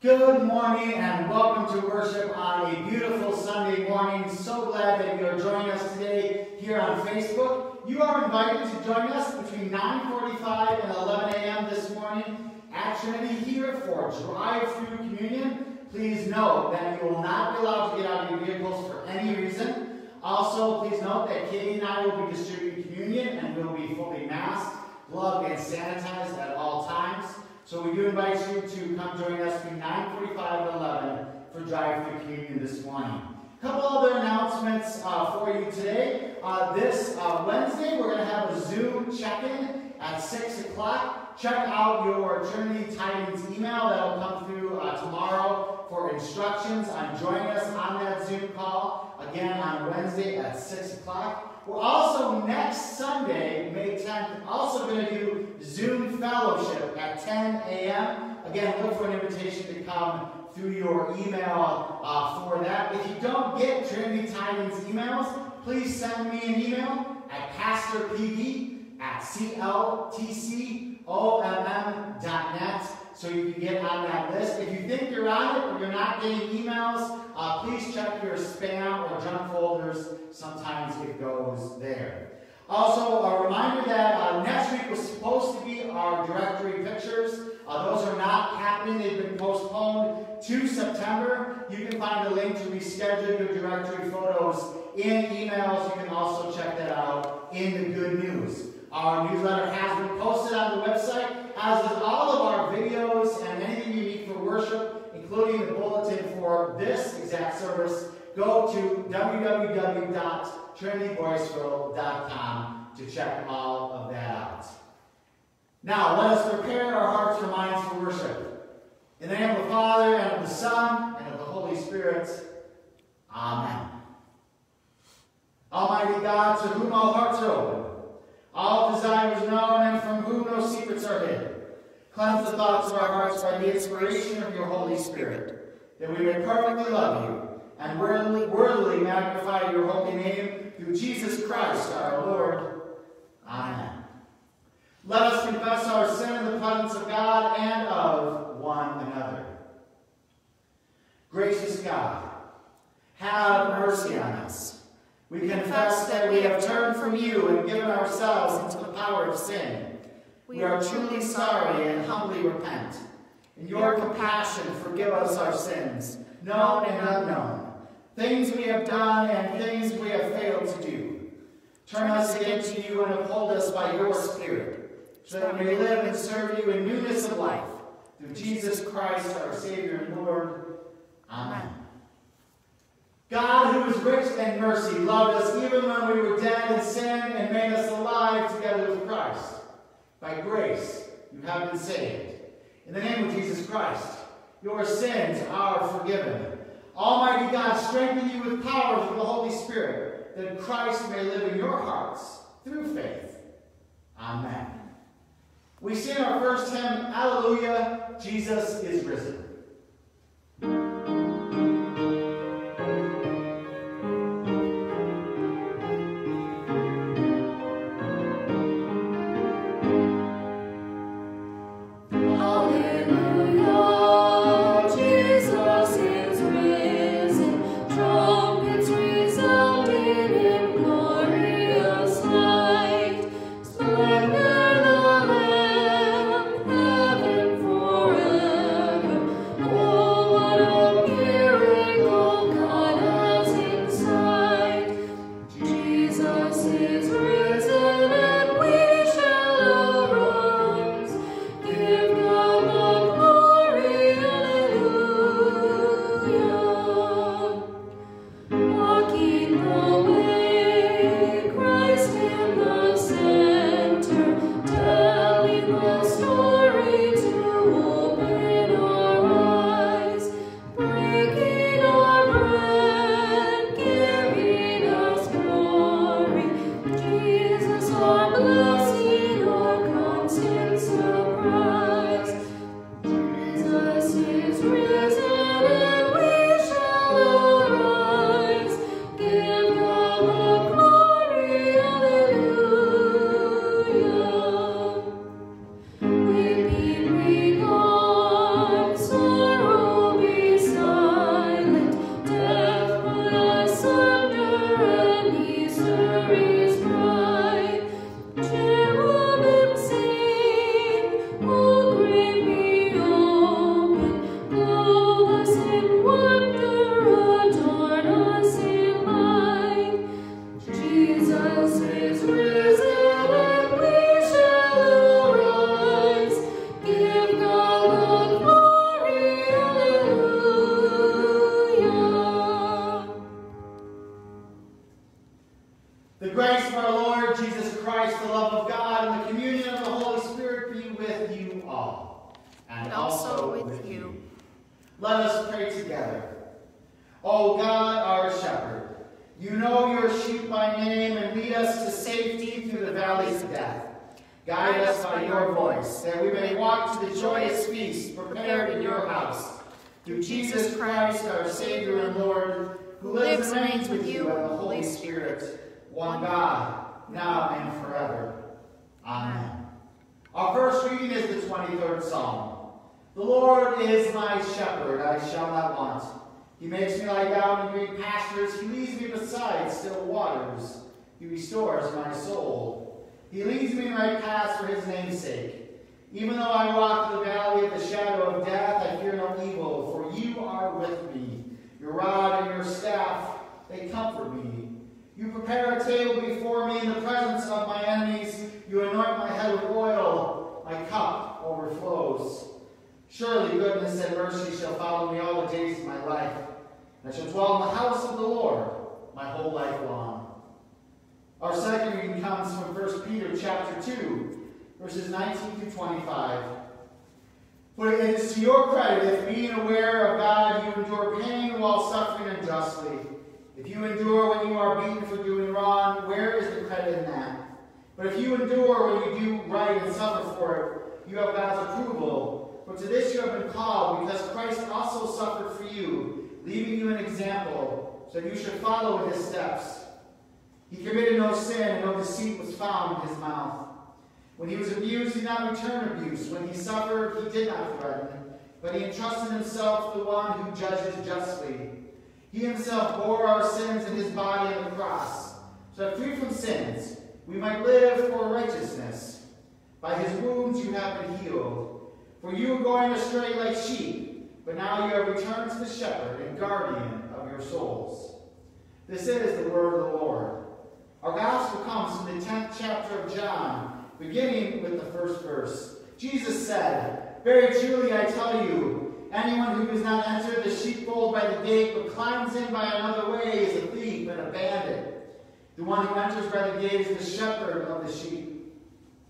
Good morning and welcome to worship on a beautiful Sunday morning. So glad that you are joining us today here on Facebook. You are invited to join us between 9.45 and 11 a.m. this morning at Trinity here for drive-through communion. Please note that you will not be allowed to get out of your vehicles for any reason. Also, please note that Katie and I will be distributing communion and we will be fully masked, gloved, and sanitized at all times. So we do invite you to come join us between 9.45 and 11 for drive-through communion this morning. A couple other announcements uh, for you today. Uh, this uh, Wednesday, we're going to have a Zoom check-in at 6 o'clock. Check out your Trinity Tidings email. That will come through uh, tomorrow for instructions on joining us on that Zoom call. Again, on Wednesday at 6 o'clock. We're also next Sunday, May 10th, also going to do Zoom Fellowship at 10 a.m. Again, look for an invitation to come through your email uh, for that. If you don't get Trinity Tidings emails, please send me an email at pastorpd at cltcomm.net so you can get on that list. If you think you're on it or you're not getting emails, uh, please check your spam or junk folders. Sometimes it goes there. Also, a reminder that uh, next week was supposed to be our directory pictures. Uh, those are not happening. They've been postponed to September. You can find a link to reschedule your directory photos in emails. You can also check that out in the good news. Our newsletter has been posted on the website, as with all of our videos and anything you need for worship, including the bulletin for this exact service. Go to www.trinityboyceville.com to check all of that out. Now, let us prepare our hearts and minds for worship. In the name of the Father, and of the Son, and of the Holy Spirit. Amen. Almighty God, to whom all hearts are open, all desires known, and from whom no secrets are hid. Cleanse the thoughts of our hearts by the inspiration of your Holy Spirit, that we may perfectly love you and worthily, worthily magnify your holy name through Jesus Christ our Lord. Amen. Let us confess our sin in the presence of God and of one another. Gracious God, have mercy on us we confess that we have turned from you and given ourselves into the power of sin. We are truly sorry and humbly repent. In your compassion, forgive us our sins, known and unknown, things we have done and things we have failed to do. Turn us again to you and uphold us by your Spirit, so that we may live and serve you in newness of life. Through Jesus Christ, our Savior and Lord. Amen. God, who is rich in mercy, loved us even when we were dead in sin and made us alive together with Christ. By grace, you have been saved. In the name of Jesus Christ, your sins are forgiven. Almighty God, strengthen you with power through the Holy Spirit, that Christ may live in your hearts through faith. Amen. We sing our first hymn, Alleluia, Jesus is risen. 23rd Psalm. The Lord is my shepherd, I shall not want. He makes me lie down in green pastures. He leads me beside still waters. He restores my soul. He leads me in right paths for his name's sake. Even though I walk through the valley of the shadow of death, I fear no evil, for you are with me. Your rod and your staff, they comfort me. You prepare a table before me in the presence of my enemies. You anoint my head with oil. My cup overflows. Surely goodness and mercy shall follow me all the days of my life. I shall dwell in the house of the Lord my whole life long. Our second reading comes from 1 Peter chapter 2, verses 19 to 25. For it is to your credit if being aware of God you endure pain while suffering unjustly. If you endure when you are beaten for doing wrong, where is the credit in that? But if you endure when you do right and suffer for it, you have God's approval. For to this you have been called, because Christ also suffered for you, leaving you an example, so you should follow in his steps. He committed no sin, and no deceit was found in his mouth. When he was abused, he did not return abuse. When he suffered, he did not threaten, but he entrusted himself to the one who judges justly. He himself bore our sins in his body on the cross, so that free from sins, we might live for righteousness. By his wounds you have been healed. For you were going astray like sheep, but now you have returned to the shepherd and guardian of your souls. This is the word of the Lord. Our gospel comes from the 10th chapter of John, beginning with the first verse. Jesus said, Very truly I tell you, anyone who does not enter the sheepfold by the gate, but climbs in by another way, is a thief and a bandit. The one who enters by the gate is the shepherd of the sheep.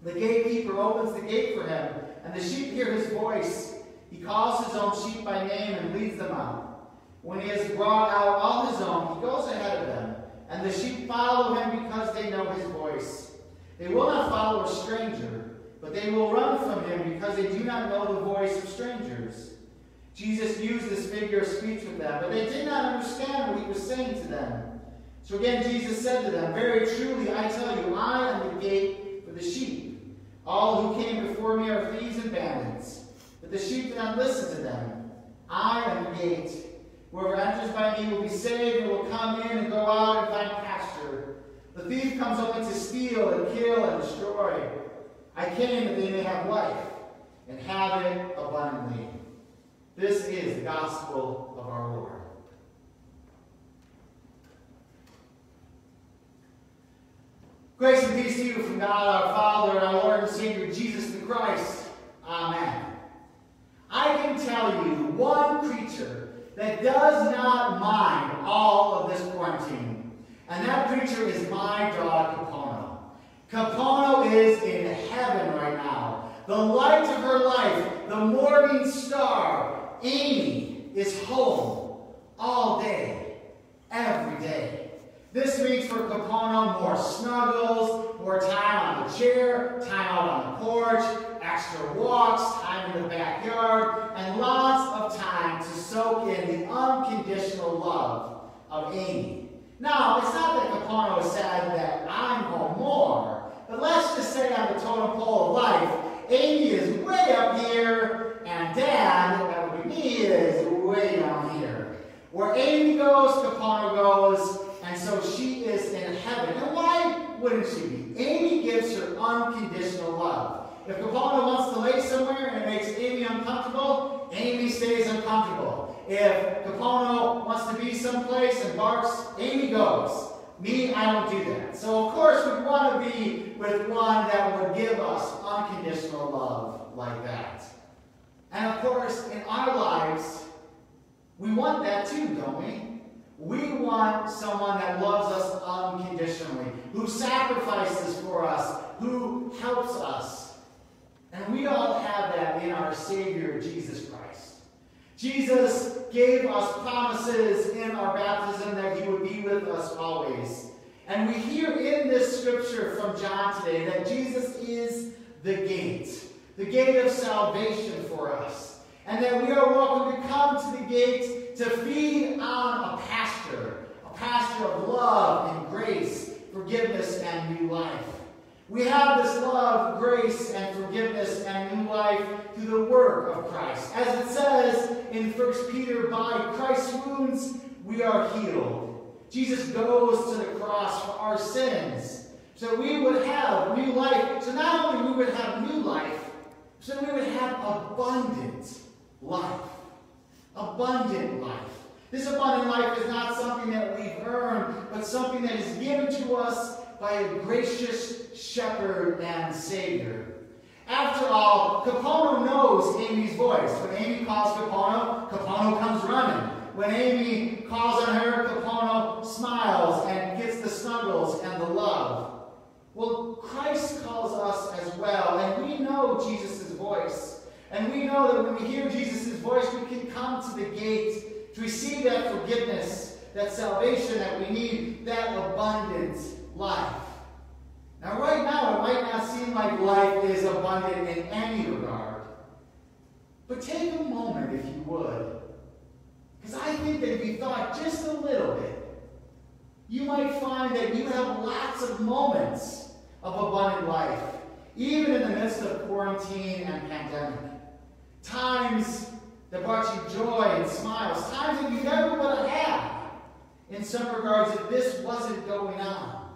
The gatekeeper opens the gate for him, and the sheep hear his voice. He calls his own sheep by name and leads them out. When he has brought out all his own, he goes ahead of them, and the sheep follow him because they know his voice. They will not follow a stranger, but they will run from him because they do not know the voice of strangers. Jesus used this figure of speech with them, but they did not understand what he was saying to them. So again, Jesus said to them, Very truly, I tell you, I am the gate for the sheep. All who came before me are thieves and bandits, but the sheep did not listen to them. I am the gate. Whoever enters by me will be saved and will come in and go out and find pasture. The thief comes only to steal and kill and destroy. I came that they may have life and have it abundantly. This is the gospel of our Lord. Grace and peace to you from God our Father and our Lord and Savior Jesus the Christ. Amen. I can tell you one creature that does not mind all of this quarantine. And that creature is my dog, Capono. Capono is in heaven right now. The light of her life, the morning star, Amy, is home all day, every day. This means for Capono more snuggles, more time on the chair, time out on the porch, extra walks, time in the backyard, and lots of time to soak in the unconditional love of Amy. Now, it's not that Capono said that I'm home more, but let's just say on the totem pole of life, Amy is way up here, and Dad, that would be me, is way down here. Where Amy goes, Capono goes, and so she is in heaven. And why wouldn't she be? Amy gives her unconditional love. If Capono wants to lay somewhere and it makes Amy uncomfortable, Amy stays uncomfortable. If Capono wants to be someplace and barks, Amy goes. Me, I don't do that. So of course we want to be with one that would give us unconditional love like that. And of course, in our lives, we want that too, don't we? We want someone that loves us unconditionally, who sacrifices for us, who helps us. And we all have that in our Savior, Jesus Christ. Jesus gave us promises in our baptism that he would be with us always. And we hear in this scripture from John today that Jesus is the gate, the gate of salvation for us. And that we are welcome to come to the gate to feed on a pasture, a pasture of love and grace, forgiveness, and new life. We have this love, grace, and forgiveness and new life through the work of Christ. As it says in 1 Peter, by Christ's wounds we are healed. Jesus goes to the cross for our sins so we would have new life. So not only we would have new life, so we would have abundant life. Abundant life. This abundant life is not something that we've earned, but something that is given to us by a gracious shepherd and savior. After all, Capono knows Amy's voice. When Amy calls Capono, Capono comes running. When Amy calls on her, Capono smiles and gets the snuggles and the love. Well, Christ calls us as well, and we know Jesus' voice. Know that when we hear Jesus' voice, we can come to the gate to receive that forgiveness, that salvation that we need, that abundant life. Now, right now, it might not seem like life is abundant in any regard. But take a moment, if you would. Because I think that if you thought just a little bit, you might find that you have lots of moments of abundant life, even in the midst of quarantine and pandemic. Times that brought you joy and smiles, times that you never would have had in some regards if this wasn't going on.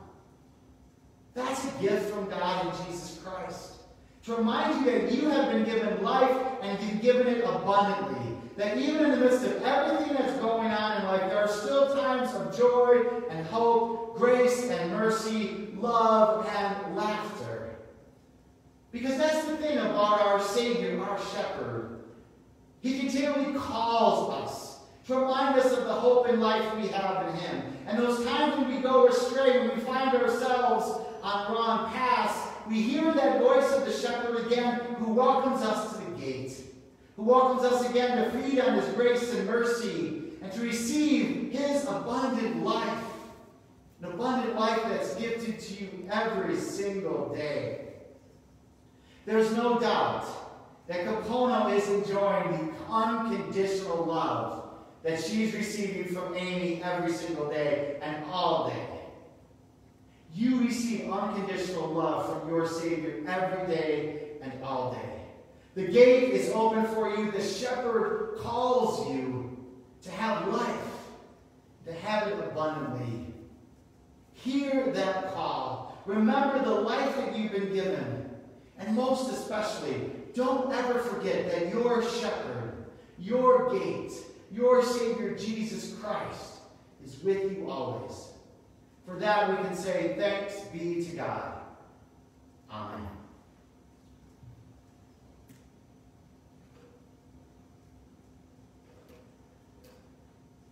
That's a gift from God in Jesus Christ. To remind you that you have been given life and you've given it abundantly. That even in the midst of everything that's going on in life, there are still times of joy and hope, grace and mercy, love. Because that's the thing about our Savior, our Shepherd. He continually calls us to remind us of the hope and life we have in Him. And those times when we go astray, when we find ourselves on wrong paths, we hear that voice of the shepherd again who welcomes us to the gate, who welcomes us again to feed on his grace and mercy and to receive his abundant life. An abundant life that's gifted to you every single day. There's no doubt that Capono is enjoying the unconditional love that she's receiving from Amy every single day and all day. You receive unconditional love from your Savior every day and all day. The gate is open for you. The shepherd calls you to have life, to have it abundantly. Hear that call. Remember the life that you've been given. And most especially, don't ever forget that your shepherd, your gate, your Savior Jesus Christ is with you always. For that we can say, thanks be to God. Amen.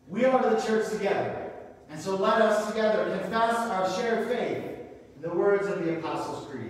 We are the church together. And so let us together confess our shared faith in the words of the Apostles' Creed.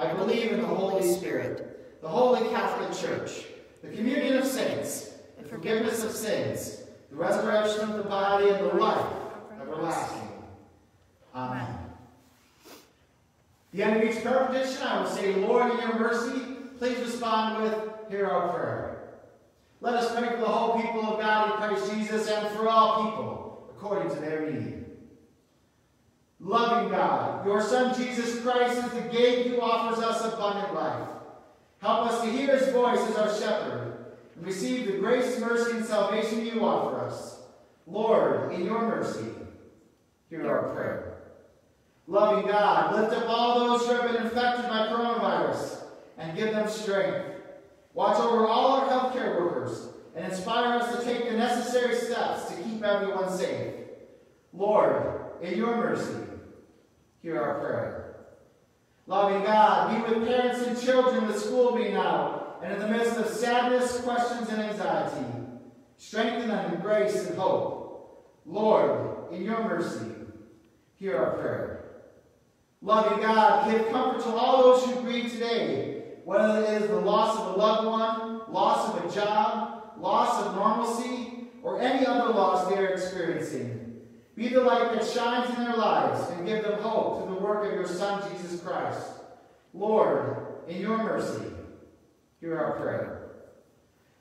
I believe in the Holy Spirit, the Holy Catholic Church, the communion of saints, the forgiveness of sins, the resurrection of the body, and the life everlasting. Amen. The end of each prayer petition, I will say, Lord, in your mercy, please respond with, hear our prayer. Let us pray for the whole people of God in Christ Jesus and for all people according to their need. Loving God, your Son Jesus Christ is the gate who offers us abundant life. Help us to hear his voice as our shepherd and receive the grace, mercy, and salvation you offer us. Lord, in your mercy, hear our prayer. Loving God, lift up all those who have been infected by coronavirus and give them strength. Watch over all our healthcare workers and inspire us to take the necessary steps to keep everyone safe. Lord, in your mercy, hear our prayer. Loving God, be with parents and children with school being out and in the midst of sadness, questions, and anxiety. Strengthen them in grace and hope. Lord, in your mercy, hear our prayer. Loving God, give comfort to all those who grieve today, whether it is the loss of a loved one, loss of a job, loss of normalcy, or any other loss they are experiencing. Be the light that shines in their lives and give them hope through the work of your Son, Jesus Christ. Lord, in your mercy, hear our prayer.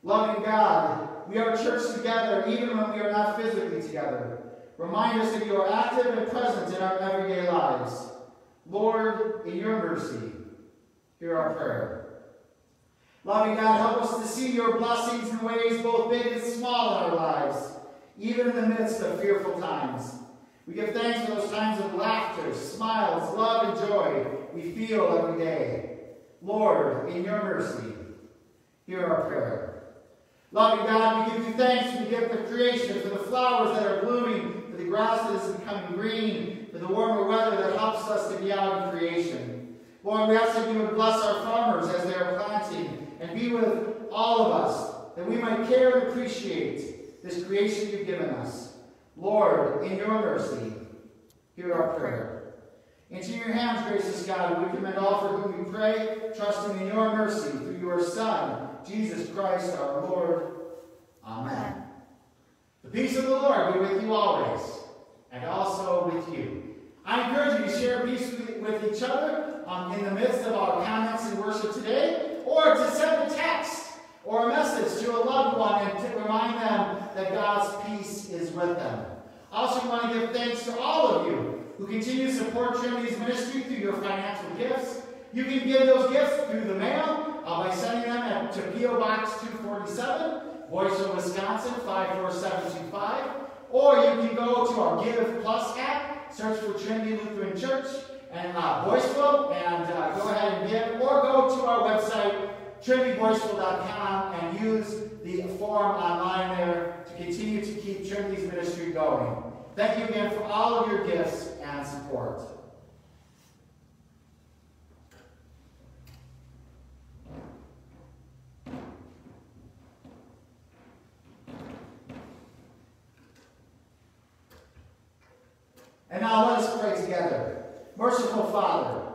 Loving God, we are church together even when we are not physically together. Remind us that you are active and present in our everyday lives. Lord, in your mercy, hear our prayer. Loving God, help us to see your blessings in ways both big and small in our lives, even in the midst of fearful times. We give thanks for those times of laughter, smiles, love, and joy we feel every day. Lord, in your mercy, hear our prayer. Loving God, we give you thanks for the gift of creation, for the flowers that are blooming, for the grass that is becoming green, for the warmer weather that helps us to be out in creation. Lord, we ask that you would bless our farmers as they are planting and be with all of us, that we might care and appreciate this creation you've given us. Lord, in your mercy, hear our prayer. Into your hands, gracious God, we commend all for whom we pray, trusting in your mercy through your Son, Jesus Christ our Lord. Amen. The peace of the Lord be with you always, and also with you. I encourage you to share peace with each other um, in the midst of our comments in worship today, or to send a text or a message to a loved one and to remind them that God's peace is with them. I Also, want to give thanks to all of you who continue to support Trinity's ministry through your financial gifts. You can give those gifts through the mail uh, by sending them at, to P.O. Box 247, Boyceville, Wisconsin 54725. Or you can go to our Give Plus app, search for Trinity Lutheran Church, and uh, Boyceville, and uh, go ahead and give. Or go to our website, trinityboyceville.com, and use the form online there to continue to keep Trinity's ministry going. Thank you again for all of your gifts and support. And now let us pray together. Merciful Father,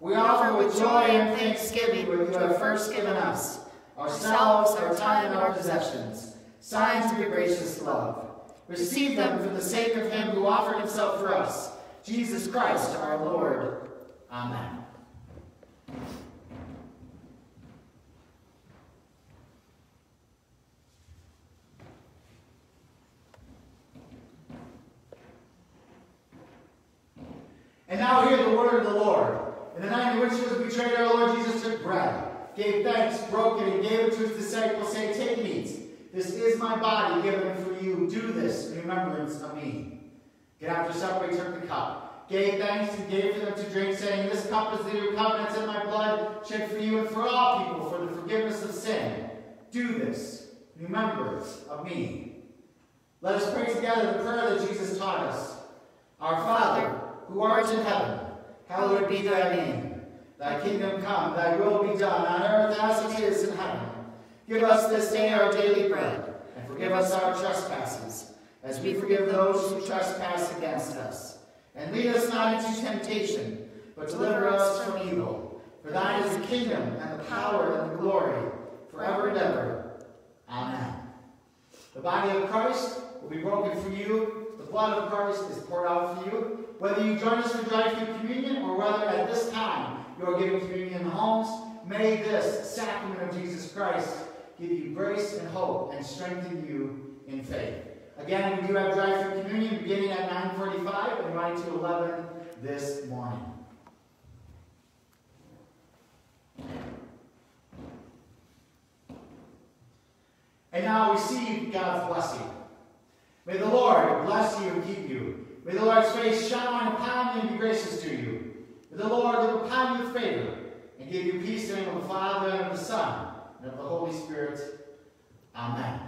we offer with joy and thanksgiving what you have first given us, ourselves, our time, and our possessions, signs of your gracious love. Receive them for the sake of him who offered himself for us, Jesus Christ our Lord. Amen. And now hear the word of the Lord. In the night in which he was betrayed, our Lord Jesus took bread, gave thanks, broke it, and gave it to his disciples, saying, Take eat. This is my body given for you. Do this in remembrance of me. Get after supper, he took the cup, gave thanks, and gave to them to drink, saying, This cup is the new covenant in my blood, shed for you and for all people for the forgiveness of sin. Do this in remembrance of me. Let us pray together the prayer that Jesus taught us. Our Father, who art in heaven, hallowed be thy name. Thy kingdom come, thy will be done on earth as it is in heaven. Give us this day our daily bread, and forgive us our trespasses, as we forgive those who trespass against us. And lead us not into temptation, but deliver us from evil. For thine is the kingdom, and the power, and the glory, forever and ever. Amen. The body of Christ will be broken for you. The blood of Christ is poured out for you. Whether you join us for drive-through communion or whether at this time you are given communion in the homes, may this sacrament of Jesus Christ give you grace and hope and strengthen you in faith. Again, we do have drive-through communion beginning at 9.45 and running to 11 this morning. And now receive God's blessing. May the Lord bless you and keep you. May the Lord's face shine upon you and be gracious to you. The Lord look upon you favor and give you peace in the name of the Father and of the Son and of the Holy Spirit. Amen.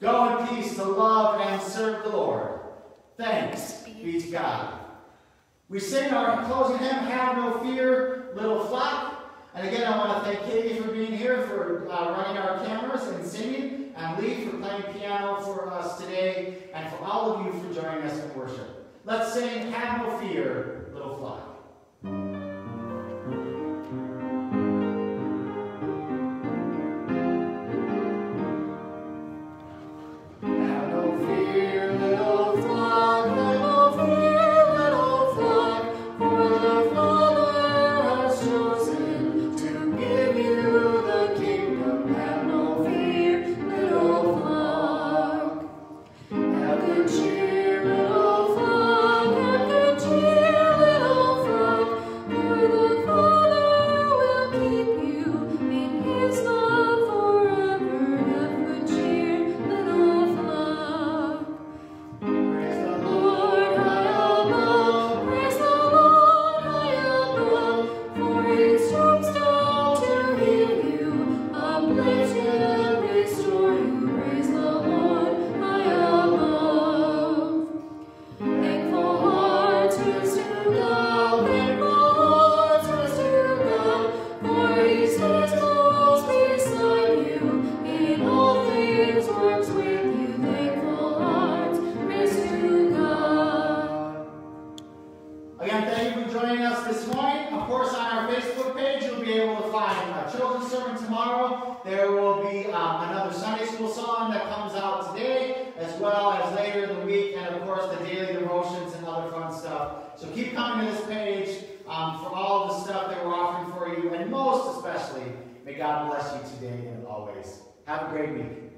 Go in peace to love and serve the Lord. Thanks be to God. We sing our closing hymn, Have No Fear, Little Flock. And again, I want to thank Katie for being here, for uh, running our cameras and singing, and Lee for playing piano for us today, and for all of you for joining us in worship. Let's sing Have No Fear, Little Flock. always. Have a great week.